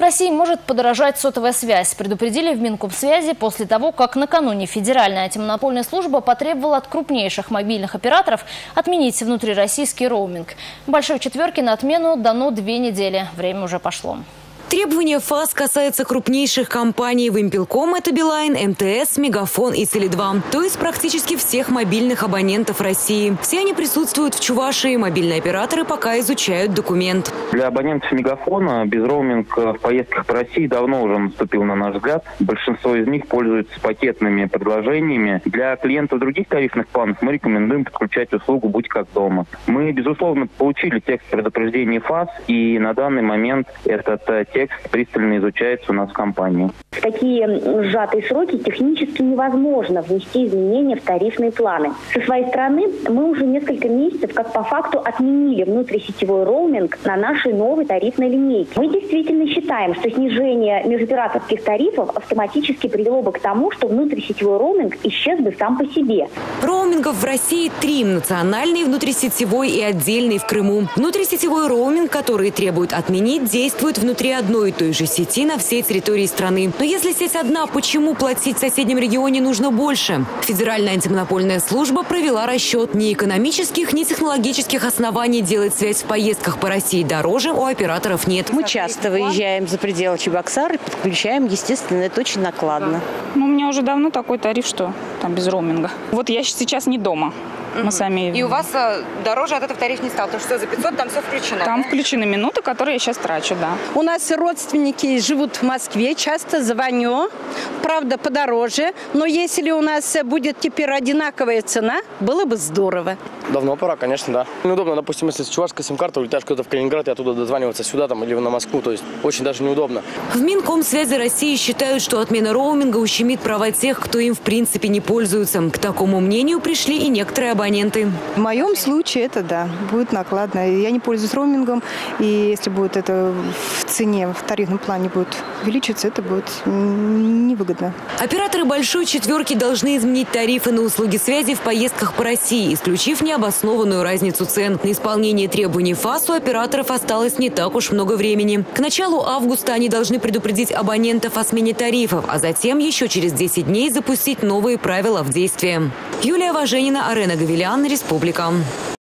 В России может подорожать сотовая связь. Предупредили в Минкомсвязи после того, как накануне Федеральная антимонопольная служба потребовала от крупнейших мобильных операторов отменить внутрироссийский роуминг. Большой четверке на отмену дано две недели. Время уже пошло. Требования ФАС касаются крупнейших компаний Вимпелком, это Билайн, МТС, Мегафон и Теле2. То есть практически всех мобильных абонентов России. Все они присутствуют в Чувашии. Мобильные операторы пока изучают документ. Для абонентов Мегафона безроуминг в поездках по России давно уже наступил, на наш взгляд. Большинство из них пользуются пакетными предложениями. Для клиентов других тарифных планов мы рекомендуем подключать услугу «Будь как дома». Мы, безусловно, получили текст предупреждения ФАС, и на данный момент этот текст текст пристально изучается у нас в компании. В такие сжатые сроки технически невозможно внести изменения в тарифные планы. Со своей стороны мы уже несколько месяцев как по факту отменили внутрисетевой роуминг на нашей новой тарифной линейке. Мы действительно считаем, что снижение межоператорских тарифов автоматически привело бы к тому, что внутрисетевой роуминг исчез бы сам по себе. Роумингов в России три – национальный, внутрисетевой и отдельный в Крыму. Внутрисетевой роуминг, который требует отменить, действует внутри одной и той же сети на всей территории страны. Но если сеть одна, почему платить в соседнем регионе нужно больше? Федеральная антимонопольная служба провела расчет. Ни экономических, ни технологических оснований делать связь в поездках по России дороже у операторов нет. Мы часто выезжаем за пределы Чебоксар и подключаем, естественно, это очень накладно. Ну, у меня уже давно такой тариф, что там без роуминга. Вот я сейчас не дома. Мы сами... И у вас э, дороже от этого тариф не стал, потому что за 500 там все включено. Там да? включены минуты, которые я сейчас трачу, да. У нас родственники живут в Москве, часто звоню, правда подороже, но если у нас будет теперь одинаковая цена, было бы здорово. Давно пора, конечно, да. Неудобно, допустим, если с чувашской сим-карты улетаешь куда-то в Калининград и оттуда дозваниваться сюда там, или на Москву, то есть очень даже неудобно. В Минкомсвязи России считают, что отмена роуминга ущемит права тех, кто им в принципе не пользуется. К такому мнению пришли и некоторые абоненты. В моем случае это да, будет накладно. Я не пользуюсь роумингом, и если будет это в цене, в тарифном плане будет увеличиваться, это будет невыгодно. Операторы большой четверки должны изменить тарифы на услуги связи в поездках по России, исключив необоснованную разницу цен. На исполнение требований ФАС у операторов осталось не так уж много времени. К началу августа они должны предупредить абонентов о смене тарифов, а затем еще через 10 дней запустить новые правила в действие. Юлия Важенина, Арена Гавилян, Республика.